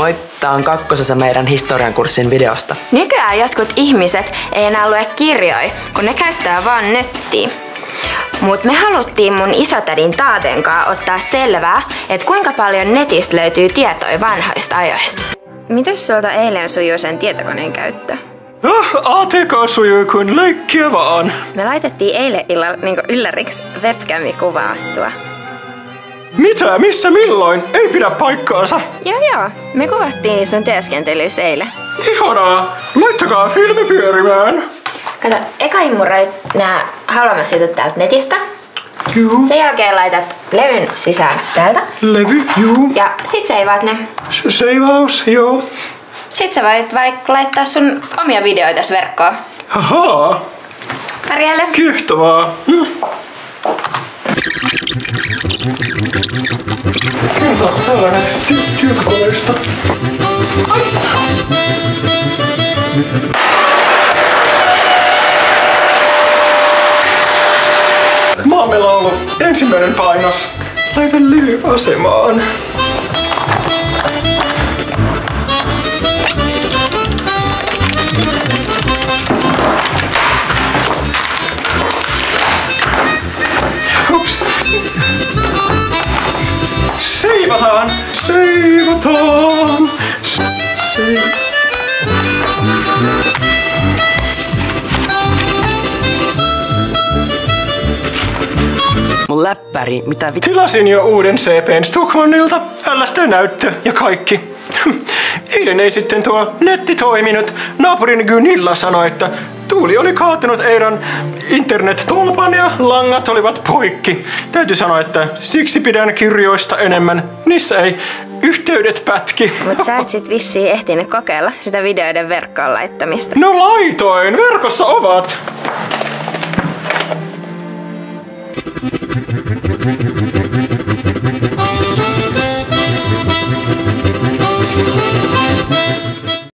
Moi, tää on kakkososa meidän historian kurssin videosta. Nykyään jotkut ihmiset ei enää lue kirjoja, kun ne käyttää vaan nettiä. Mut me haluttiin mun isotädin Taaten kanssa ottaa selvää, että kuinka paljon netistä löytyy tietoja vanhoista ajoista. Mites sulta eilen sujuu sen tietokoneen käyttö? Ah, ATK sujuu kuin leikkiä vaan. Me laitettiin eilen illalla niin ylläriksi webcam-kuvaa astua. Mitä? Missä? Milloin? Ei pidä paikkaansa. Joo joo, me kuvattiin sun työskentelyys eilen. Ihanaa! Laittakaa filmi pyörimään. Kato, eka immuroit nää haluamassa jutut täältä netistä. Juu. Sen jälkeen laitat levyn sisään täältä. Levy, juu. Ja sit seivaat ne. S- Seivaus, joo. Sit sä voit vaikka laittaa sun omia videoita verkkoon. Ahaa, Pärjälle. kiehtovaa. Hm. Tällainen ty- työkaluista. Maamme laulu, ensimmäinen painos. Laita levy asemaan. Ups. Seivataan! Seivataan! Se- Mun läppäri, mitä vittu? Tilasin jo uuden CPn Stockmannilta, LSD-näyttö ja kaikki. Eilen ei sitten tuo netti toiminut. Naapurin Gunilla sanoi, että tuuli oli kaatanut Eiran internet-tolpan ja langat olivat poikki. Täytyy sanoa, että siksi pidän kirjoista enemmän. Niissä ei yhteydet pätki. Mut sä et sit vissiin ehtinyt kokeilla sitä videoiden verkkoon laittamista. No laitoin, verkossa ovat.